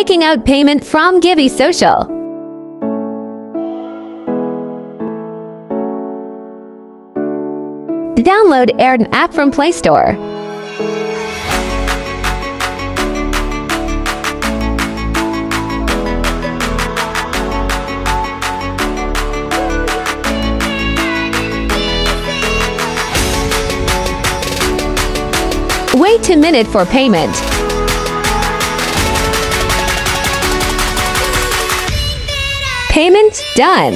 Taking out payment from Givvy Social. Download Airn app from Play Store. Wait a minute for payment. Payment done.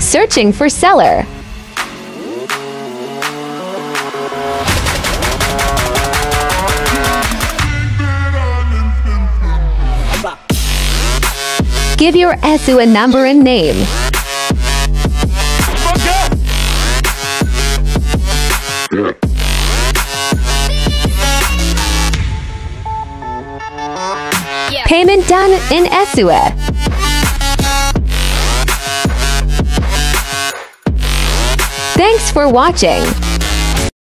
Searching for seller. Give your eSewa number and name. Payment done in eSewa. Thanks for watching.